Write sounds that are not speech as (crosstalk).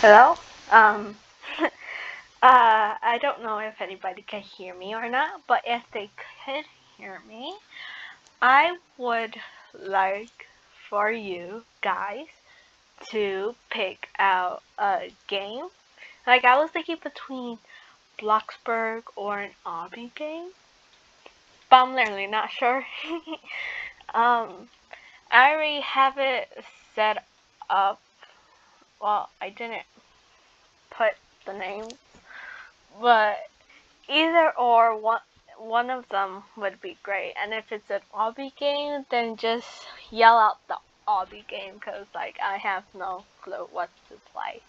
Hello? Um, (laughs) uh, I don't know if anybody can hear me or not, but if they could hear me, I would like for you guys to pick out a game. Like, I was thinking between Bloxburg or an Obby game, but I'm literally not sure. (laughs) um, I already have it set up. Well, I didn't put the names, but either or one one of them would be great. And if it's an obby game, then just yell out the obby game because like I have no clue what to play.